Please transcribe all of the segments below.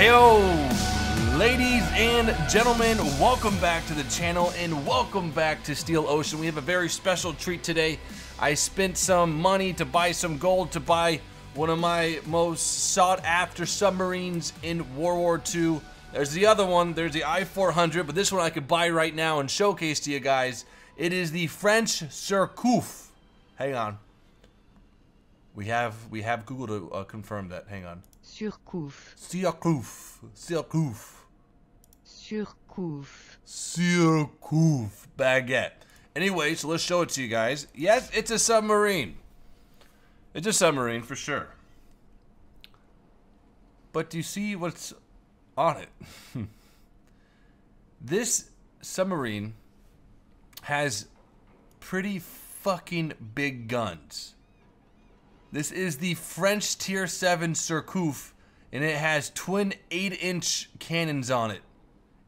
Heyo, ladies and gentlemen, welcome back to the channel and welcome back to Steel Ocean. We have a very special treat today. I spent some money to buy some gold to buy one of my most sought after submarines in World War II. There's the other one, there's the I-400, but this one I could buy right now and showcase to you guys. It is the French Surcouf. Hang on. We have we have Google to uh, confirm that. Hang on. Surcouf. Surcouf. Surcouf. Surcouf. Surcouf baguette. Anyway, so let's show it to you guys. Yes, it's a submarine. It's a submarine for sure. But do you see what's on it? this submarine has pretty fucking big guns. This is the French Tier 7 Surcouf, and it has twin 8-inch cannons on it.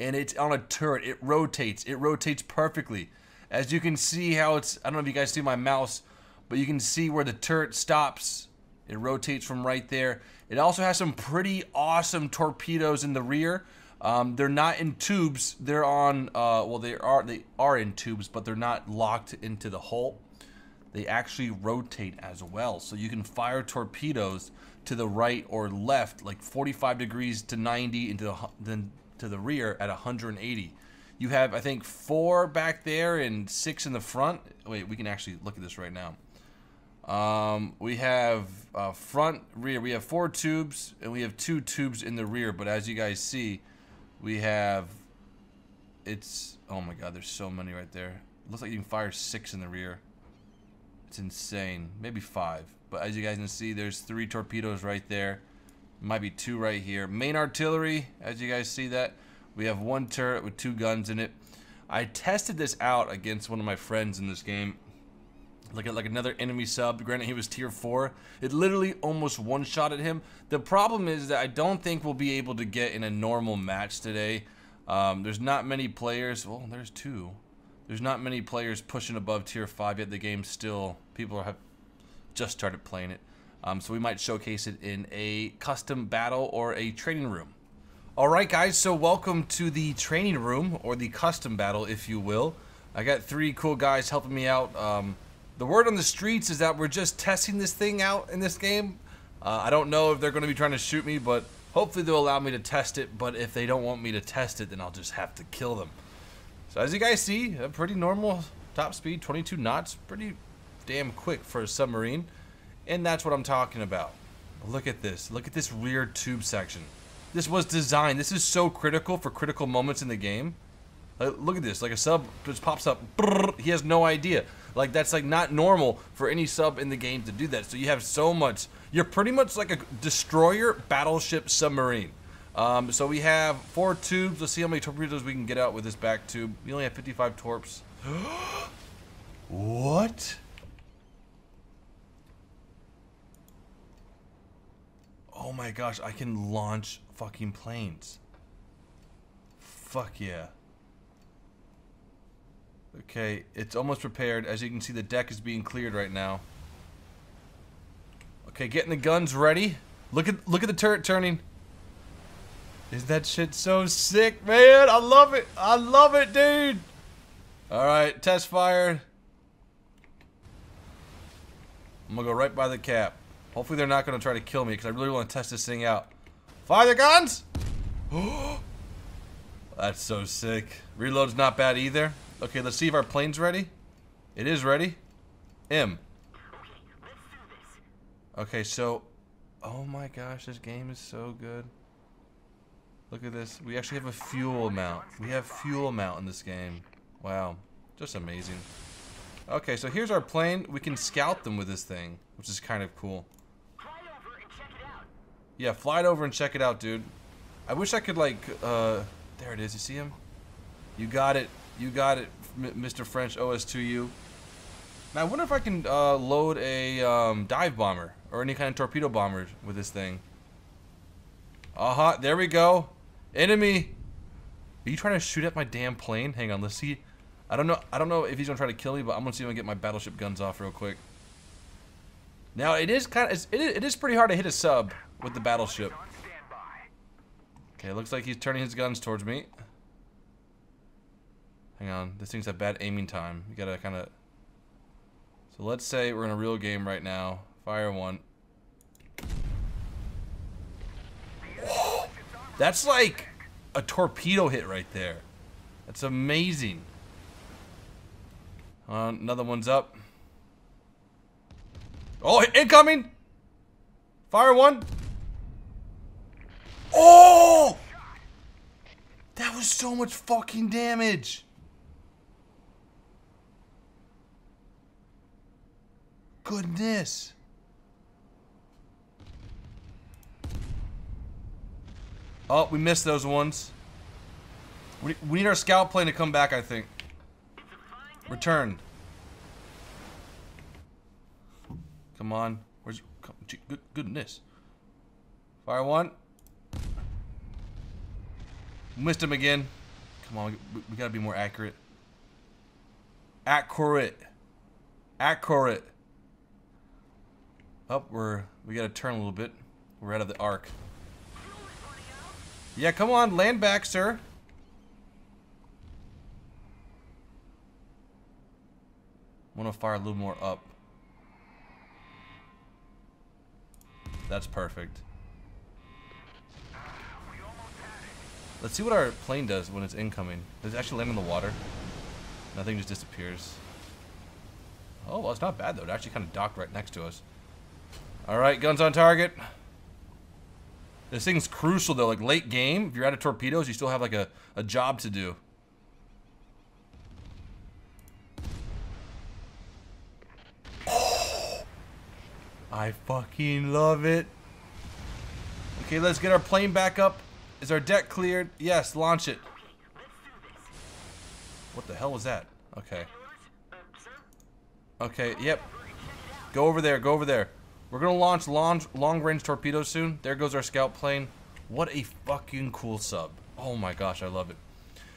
And it's on a turret. It rotates. It rotates perfectly. As you can see how it's, I don't know if you guys see my mouse, but you can see where the turret stops. It rotates from right there. It also has some pretty awesome torpedoes in the rear. Um, they're not in tubes. They're on, uh, well, they are they are in tubes, but they're not locked into the hull they actually rotate as well. So you can fire torpedoes to the right or left, like 45 degrees to 90 into the, then to the rear at 180. You have, I think, four back there and six in the front. Wait, we can actually look at this right now. Um, we have uh, front, rear. We have four tubes, and we have two tubes in the rear. But as you guys see, we have, it's, oh my god, there's so many right there. It looks like you can fire six in the rear. It's insane. Maybe five. But as you guys can see, there's three torpedoes right there. Might be two right here. Main artillery, as you guys see that. We have one turret with two guns in it. I tested this out against one of my friends in this game. Look at like another enemy sub. Granted, he was tier 4. It literally almost one-shotted him. The problem is that I don't think we'll be able to get in a normal match today. Um, there's not many players. Well, there's two. There's not many players pushing above tier 5 yet. The game's still, people have just started playing it. Um, so we might showcase it in a custom battle or a training room. Alright guys, so welcome to the training room, or the custom battle if you will. I got three cool guys helping me out. Um, the word on the streets is that we're just testing this thing out in this game. Uh, I don't know if they're going to be trying to shoot me, but hopefully they'll allow me to test it. But if they don't want me to test it, then I'll just have to kill them. So as you guys see, a pretty normal top speed, 22 knots, pretty damn quick for a submarine. And that's what I'm talking about. Look at this. Look at this rear tube section. This was designed. This is so critical for critical moments in the game. Like, look at this. Like a sub just pops up. Brrr, he has no idea. Like that's like not normal for any sub in the game to do that. So you have so much. You're pretty much like a destroyer battleship submarine. Um, so we have four tubes. Let's see how many torpedoes we can get out with this back tube. We only have 55 torps. what? Oh my gosh, I can launch fucking planes. Fuck yeah. Okay, it's almost prepared. As you can see, the deck is being cleared right now. Okay, getting the guns ready. Look at look at the turret turning. Is that shit so sick, man? I love it. I love it, dude. All right, test fire. I'm gonna go right by the cap. Hopefully they're not gonna try to kill me because I really want to test this thing out. Fire the guns! That's so sick. Reload's not bad either. Okay, let's see if our plane's ready. It is ready. M. Okay, so... Oh my gosh, this game is so good. Look at this. We actually have a fuel amount. We have fuel amount in this game. Wow. Just amazing. Okay, so here's our plane. We can scout them with this thing, which is kind of cool. Yeah, fly it over and check it out, dude. I wish I could, like, uh... There it is. You see him? You got it. You got it, Mr. French OS2U. Now, I wonder if I can uh, load a um, dive bomber or any kind of torpedo bomber with this thing. Uh-huh. There we go. Enemy! Are you trying to shoot at my damn plane? Hang on, let's see. I don't know. I don't know if he's gonna try to kill me, but I'm gonna see if I can get my battleship guns off real quick. Now it is kind of it is, it is pretty hard to hit a sub with the battleship. Okay, looks like he's turning his guns towards me. Hang on, this thing's a bad aiming time. You gotta kind of. So let's say we're in a real game right now. Fire one. That's like a torpedo hit right there. That's amazing. Uh, another one's up. Oh, incoming! Fire one. Oh! That was so much fucking damage. Goodness. Oh, we missed those ones. We, we need our scout plane to come back, I think. Return. Come on. Where's come, good, goodness? Fire one. Missed him again. Come on, we, we gotta be more accurate. Accurate. Accurate. Up, oh, we're we gotta turn a little bit. We're out of the arc. Yeah, come on, land back, sir. want to fire a little more up. That's perfect. Let's see what our plane does when it's incoming. Does it actually land in the water? Nothing just disappears. Oh, well, it's not bad, though. It actually kind of docked right next to us. Alright, guns on target. This thing's crucial, though. Like, late game, if you're out of torpedoes, you still have, like, a, a job to do. I fucking love it. Okay, let's get our plane back up. Is our deck cleared? Yes, launch it. What the hell was that? Okay. Okay, yep. Go over there, go over there. We're gonna launch long, long range torpedoes soon. There goes our scout plane. What a fucking cool sub. Oh my gosh, I love it.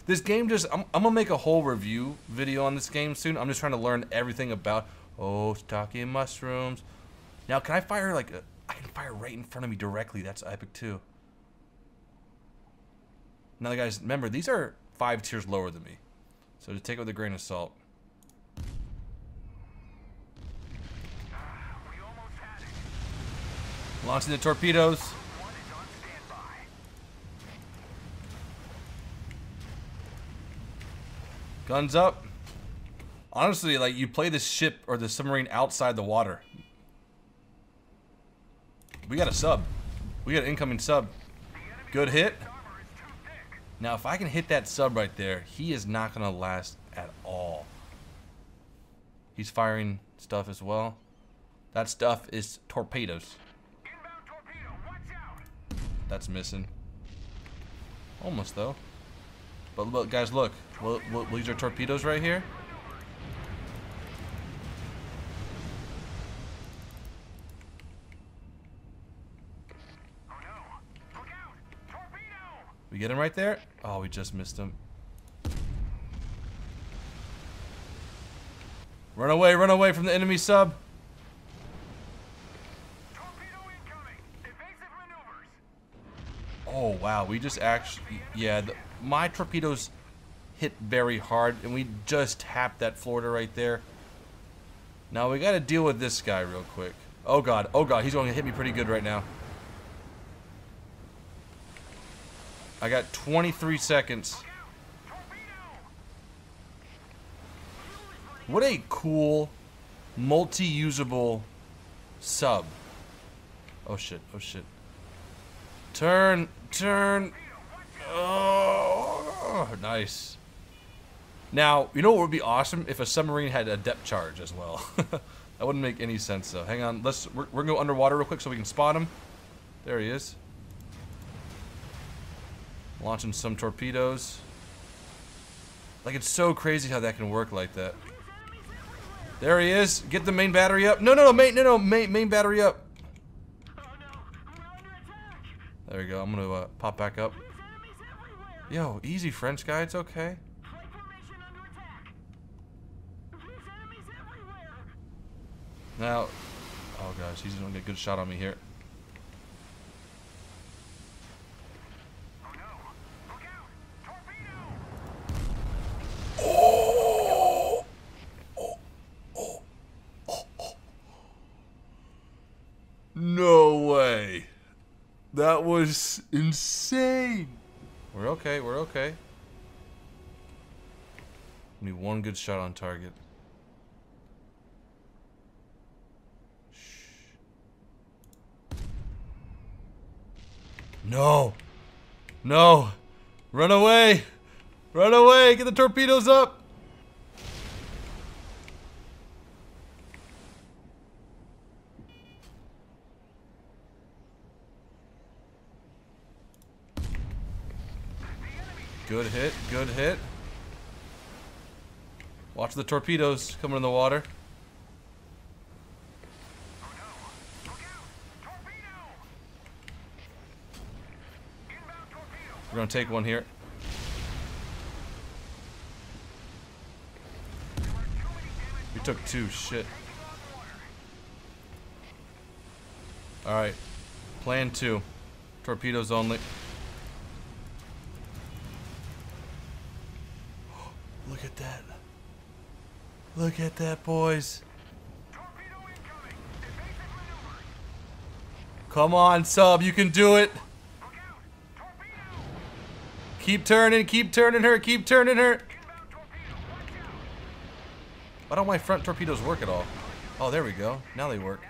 This game just, I'm, I'm gonna make a whole review video on this game soon. I'm just trying to learn everything about, oh, stocky mushrooms. Now, can I fire like a, I can fire right in front of me directly. That's epic too. Now, guys, remember these are five tiers lower than me, so to take it with a grain of salt. Launching the torpedoes. Guns up. Honestly, like you play this ship or the submarine outside the water. We got a sub. We got an incoming sub. Good hit. Now, if I can hit that sub right there, he is not going to last at all. He's firing stuff as well. That stuff is torpedoes. That's missing. Almost, though. But look, guys, look. Well, these are torpedoes right here. We get him right there? Oh, we just missed him. Run away, run away from the enemy sub. Wow. We just actually... Yeah, the, my torpedoes hit very hard, and we just tapped that Florida right there. Now, we got to deal with this guy real quick. Oh, God. Oh, God. He's going to hit me pretty good right now. I got 23 seconds. What a cool, multi-usable sub. Oh shit, oh shit. Turn, turn. Oh, nice. Now, you know what would be awesome? If a submarine had a depth charge as well. that wouldn't make any sense though. Hang on, let's, we're, we're gonna go underwater real quick so we can spot him. There he is. Launching some torpedoes. Like, it's so crazy how that can work like that. There he is. Get the main battery up. No, no, no, main, no, no, main, main battery up. There we go. I'm gonna uh, pop back up. Yo, easy, French guy. It's okay. Now, oh gosh, he's gonna get a good shot on me here. Was insane. We're okay. We're okay. Need one good shot on target. Shh. No. No. Run away. Run away. Get the torpedoes up. Good hit. Good hit. Watch the torpedoes coming in the water. We're gonna take one here. We took two, shit. Alright. Plan two. Torpedoes only. Look at that. Look at that, boys. Come on, sub, you can do it. Keep turning, keep turning her, keep turning her. Why don't my front torpedoes work at all? Oh, there we go. Now they work.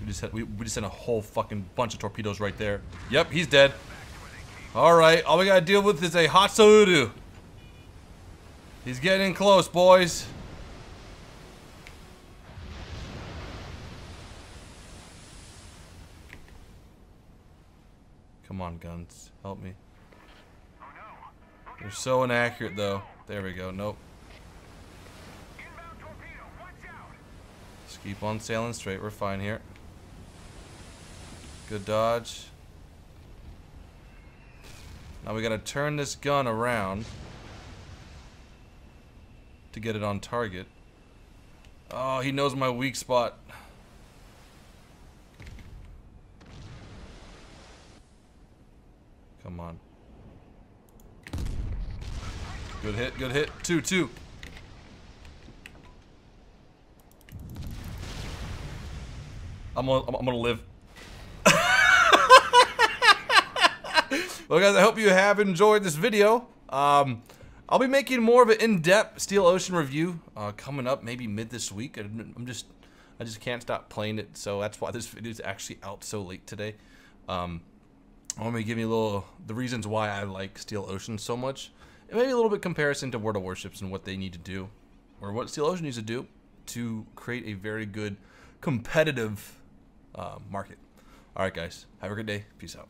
We just had, we, we just sent a whole fucking bunch of torpedoes right there. Yep, he's dead. Alright, all we gotta deal with is a Hatsuharu. He's getting in close, boys. Come on, guns. Help me. They're so inaccurate, though. There we go. Nope. Just keep on sailing straight. We're fine here. Good dodge. Now we gotta turn this gun around to get it on target. Oh, he knows my weak spot. Come on. Good hit, good hit. Two, two. I'm gonna, I'm gonna live. Well, guys, I hope you have enjoyed this video. Um, I'll be making more of an in-depth Steel Ocean review uh, coming up maybe mid this week. I'm just, I just can't stop playing it, so that's why this video is actually out so late today. Um, I want to give you a little the reasons why I like Steel Ocean so much, and maybe a little bit comparison to World of Warships and what they need to do, or what Steel Ocean needs to do to create a very good competitive uh, market. All right, guys, have a good day. Peace out.